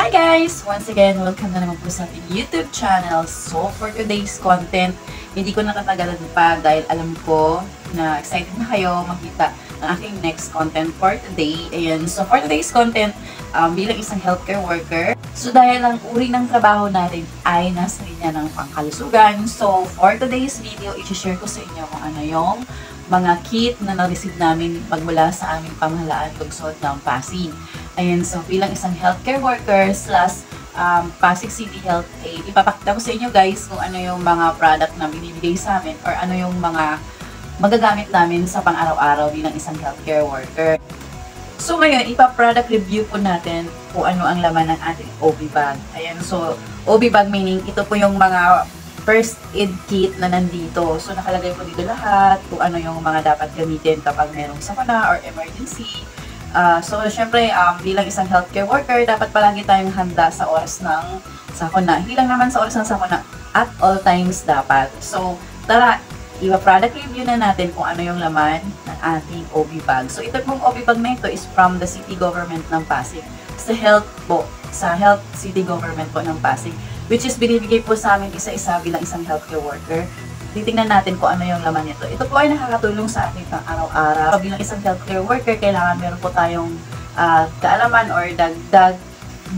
Hi guys! Once again, welcome na naman po sa ating YouTube channel. So, for today's content, hindi ko natatagalan pa dahil alam ko na excited na kayo makita ang aking next content for today. Ayan, so for today's content, um, bilang isang healthcare worker, so dahil ang uri ng trabaho natin ay nasa linya ng pangkalusugan, so for today's video, i-share ko sa inyo kung ano yung mga kit na na-receive namin magmula sa aming pamahalaan lungsod ng Pasig. Ayan, so bilang isang healthcare worker slash um, Pasig City Health Aid, ipapakita ko sa inyo guys kung ano yung mga product na binibigay sa amin or ano yung mga magagamit namin sa pang-araw-araw bilang isang healthcare worker. So ngayon, ipa-product review po natin kung ano ang laman ng ating OB bag. Ayan, so OB bag meaning ito po yung mga first aid kit na nandito. So nakalagay po dito lahat kung ano yung mga dapat gamitin kapag merong sakuna or emergency. Uh, so, syempre, um, bilang isang healthcare worker, dapat palagi tayong handa sa oras ng sakuna. Hindi lang naman sa oras ng sakuna, at all times dapat. So, tara, iba product review na natin kung ano yung laman ng ating OB bag. So, ito pong OB bag na ito is from the city government ng Pasig. Sa health po, sa health city government po ng Pasig. Which is binibigay po sa amin isa-isa bilang isang healthcare worker titingnan natin kung ano yung laman nito. Ito po ay nakakatulong sa ating pang araw-araw. Bilang isang healthcare worker, kailangan meron po tayong uh, kaalaman or dagdag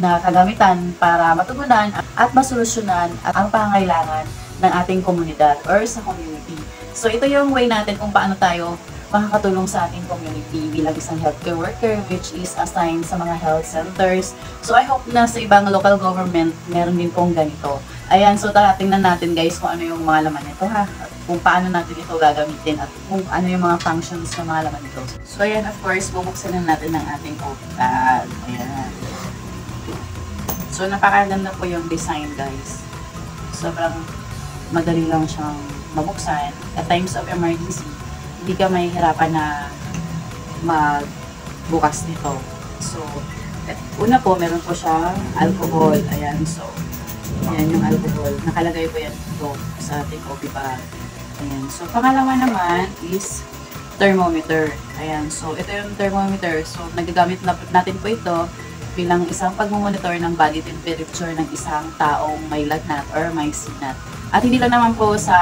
na kagamitan para matugunan at masolusyonan ang pangailangan ng ating komunidad or sa community. So ito yung way natin kung paano tayo makakatulong sa ating community bilang isang healthcare worker which is assigned sa mga health centers. So I hope na sa ibang local government meron din pong ganito. Ayan, so tara tingnan natin guys kung ano yung mga laman nito ha. Kung paano natin ito gagamitin at kung ano yung mga functions ng mga laman nito. So ayan, of course, bubuksan na natin ang ating bag. Ayan. So napakaganda po yung design guys. Sobrang madali lang siyang mabuksan. At times of emergency, hindi ka mahihirapan na magbukas nito. So, una po, meron po siya alcohol. Ayan, so, ayan yung alcohol. Nakalagay po yan ito sa ating coffee bag. Ayan, so, pangalawa naman is thermometer. Ayan, so, ito yung thermometer. So, nagagamit na natin po ito bilang isang pagmumonitor ng body temperature ng isang taong may lagnat or may sinat. At hindi lang naman po sa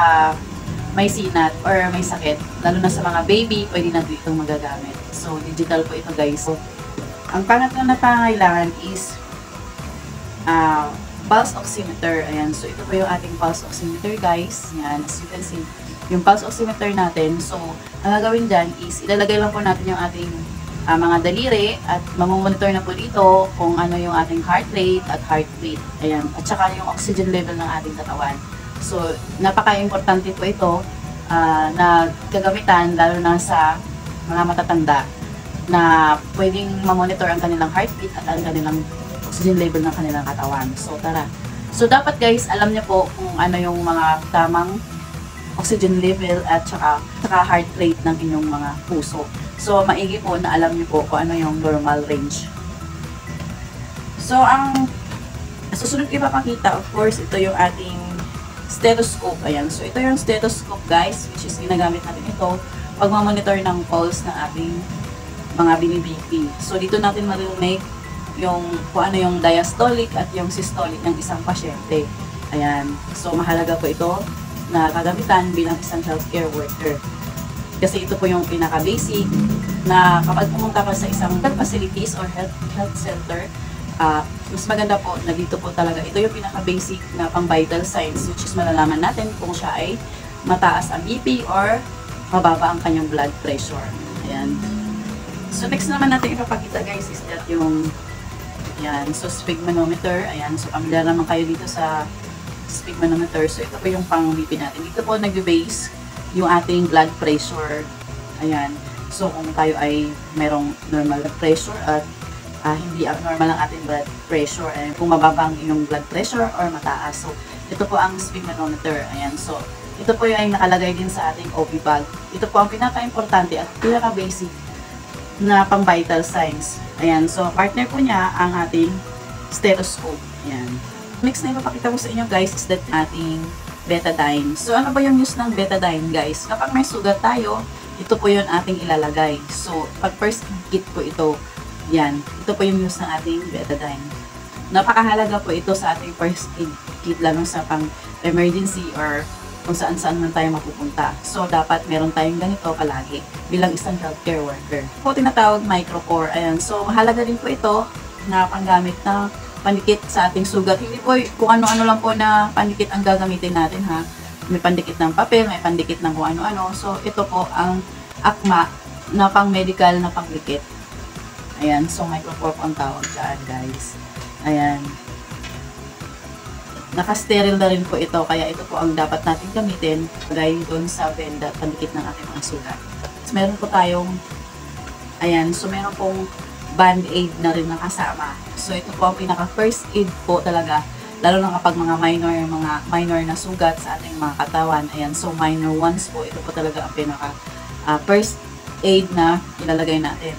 may sinat or may sakit, lalo na sa mga baby, pwede natin itong magagamit. So, digital po ito guys. So, ang pangatlo na pangailangan is uh, pulse oximeter. Ayan, so ito po yung ating pulse oximeter guys. Ayan, as you can see, yung pulse oximeter natin. So, ang gagawin dyan is ilalagay lang po natin yung ating uh, mga daliri at mamomonitor na po dito kung ano yung ating heart rate at heart rate. Ayan, at saka yung oxygen level ng ating katawan. So, napaka-importante po ito uh, na gagamitan lalo na sa mga matatanda na pwedeng ma-monitor ang kanilang heartbeat at ang kanilang oxygen level ng kanilang katawan. So, tara. So, dapat guys, alam niyo po kung ano yung mga tamang oxygen level at saka, saka heart rate ng inyong mga puso. So, maigi po na alam niyo po kung ano yung normal range. So, ang susunod ipapakita, of course, ito yung ating stethoscope. Ayan. So, ito yung stethoscope, guys, which is ginagamit natin ito pag monitor ng pulse ng ating mga binibp. So, dito natin marinig yung kung ano yung diastolic at yung systolic ng isang pasyente. Ayan. So, mahalaga po ito na kagamitan bilang isang healthcare worker. Kasi ito po yung pinaka-basic na kapag pumunta ka sa isang health facilities or health, health center, uh, mas maganda po na dito po talaga. Ito yung pinaka-basic na pang vital signs which is malalaman natin kung siya ay mataas ang BP or mababa ang kanyang blood pressure. Ayan. So next naman natin ipapakita guys is that yung Ayan, so sphygmanometer. Ayan, so familiar naman kayo dito sa sphygmanometer. So ito po yung pang BP natin. Dito po nag-base yung ating blood pressure. Ayan. So kung tayo ay merong normal pressure at uh, hindi abnormal ang ating blood pressure and kung mababa ang inyong blood pressure or mataas. So, ito po ang sphygmanometer. Ayan, so, ito po yung nakalagay din sa ating OB bag. Ito po ang pinaka-importante at pinaka-basic na pang vital signs. Ayan, so partner po niya ang ating stethoscope. Ayan. Next na ipapakita ko sa inyo guys is that ating betadine. So ano ba yung use ng betadine guys? Kapag may sugat tayo, ito po yung ating ilalagay. So pag first kit po ito, yan. Ito po yung use ng ating betadine. napakahalaga po ito sa ating first aid kit lalo sa pang emergency or kung saan saan man tayo mapupunta. So, dapat meron tayong ganito palagi bilang isang healthcare worker. Po tinatawag micropore. Ayan. So, mahalaga din po ito na panggamit na pandikit sa ating sugat. Hindi po kung ano-ano lang po na pandikit ang gagamitin natin ha. May pandikit ng papel, may pandikit ng kung ano-ano. So, ito po ang akma na pang medical na pangdikit. Ayan. So, micropore po ang tawag dyan, guys. Ayan. Naka-sterile na rin po ito, kaya ito po ang dapat natin gamitin gaya doon sa benda at pandikit ng ating mga sugat. So, meron po tayong, ayan, so meron pong band-aid na rin nakasama. So, ito po ang pinaka-first aid po talaga, lalo na kapag mga minor, mga minor na sugat sa ating mga katawan. Ayan, so minor ones po, ito po talaga ang pinaka-first aid na ilalagay natin.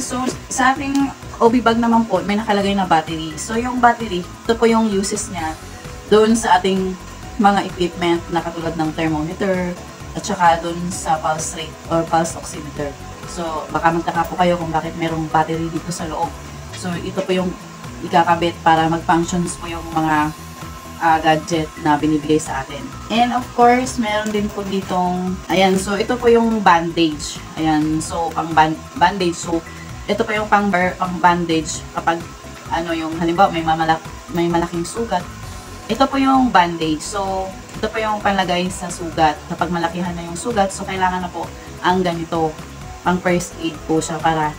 So sa ating OB bag naman po, may nakalagay na battery. So, yung battery, ito po yung uses niya doon sa ating mga equipment na katulad ng thermometer at saka doon sa pulse rate or pulse oximeter. So, baka magtaka po kayo kung bakit merong battery dito sa loob. So, ito po yung ikakabit para mag-functions po yung mga uh, gadget na binibigay sa atin. And of course, meron din po ditong, ayan, so ito po yung bandage. Ayan, so pang band bandage. So, ito pa yung pang, pang bandage kapag ano yung halimbawa may mamalak may malaking sugat. Ito po yung bandage. So, ito po yung panlagay sa sugat. Kapag malakihan na yung sugat, so kailangan na po ang ganito. Pang first aid po siya para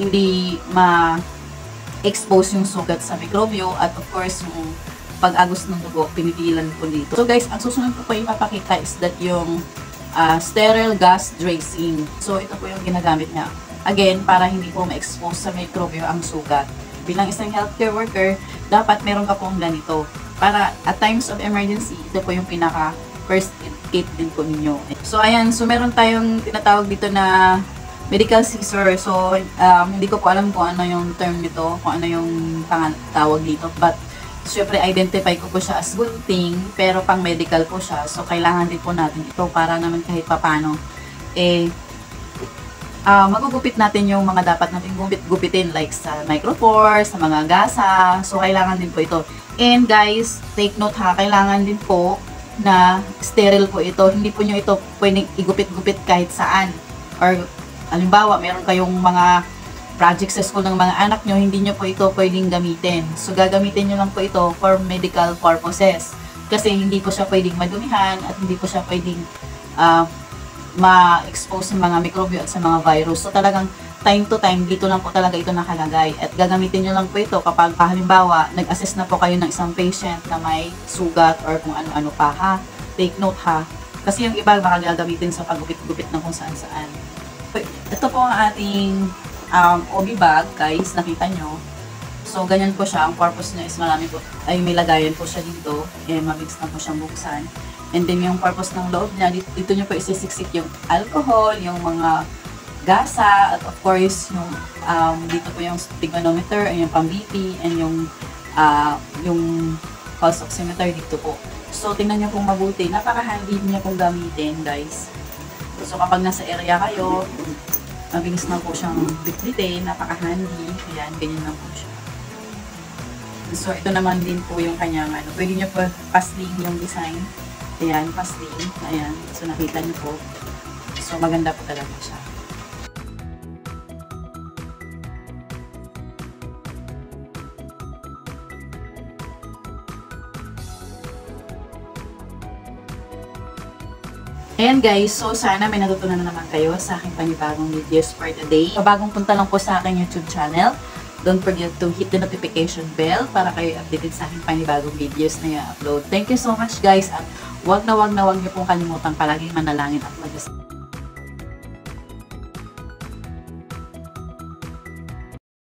hindi ma-expose yung sugat sa mikrobyo at of course yung pag-agos ng dugo, pinipilan po dito. So guys, ang susunod ko po ipapakita is that yung uh, sterile gas dressing. So ito po yung ginagamit niya. Again, para hindi po ma-expose sa microbio ang sugat. Bilang isang healthcare worker, dapat meron ka pong ganito. Para at times of emergency, ito po yung pinaka first aid din po ninyo. So, ayan. So, meron tayong tinatawag dito na medical scissor. So, um, hindi ko po alam kung ano yung term nito, kung ano yung tawag dito. But, syempre, identify ko po siya as gunting, pero pang medical po siya. So, kailangan din po natin ito para naman kahit papano, eh, uh, magugupit natin yung mga dapat natin gupit-gupitin like sa micropore, sa mga gasa. So, kailangan din po ito. And guys, take note ha, kailangan din po na sterile po ito. Hindi po nyo ito pwedeng igupit-gupit kahit saan. Or, alimbawa, meron kayong mga project sa school ng mga anak nyo, hindi nyo po ito pwedeng gamitin. So, gagamitin nyo lang po ito for medical purposes. Kasi hindi po siya pwedeng madumihan at hindi po siya pwedeng uh, ma-expose ng mga mikrobyo at sa mga virus. So talagang time to time, dito lang po talaga ito nakalagay. At gagamitin nyo lang po ito kapag halimbawa, nag-assess na po kayo ng isang patient na may sugat or kung ano-ano pa ha. Take note ha. Kasi yung iba baka gagamitin sa paggupit-gupit ng kung saan-saan. Ito po ang ating um, OB bag, guys. Nakita nyo. So, ganyan po siya. Ang purpose niya is marami po, ay may lagayan po siya dito. Eh, mabilis na po siyang buksan. And then yung purpose ng loob niya, dito, dito nyo po isisiksik yung alcohol, yung mga gasa, at of course, yung, um, dito po yung stigmanometer, and yung pang-BP, and yung, uh, yung pulse oximeter dito po. So, tingnan nyo pong mabuti. Napaka-handy niya pong gamitin, guys. So, kapag nasa area kayo, mabilis na po siyang bitbitin, napaka-handy. Ayan, ganyan na po siya. So, ito naman din po yung kanyang, ano, pwede nyo po pasling yung design. Ayan, pasling. Ayan. So, nakita niyo po. So, maganda po talaga siya. Ayan guys, so sana may natutunan na naman kayo sa aking panibagong videos for today. Pabagong punta lang po sa aking YouTube channel, don't forget to hit the notification bell para kayo updated sa aking panibagong videos na i-upload. Thank you so much guys at Huwag na wag na wag niyo pong kalimutan palaging manalangin at mag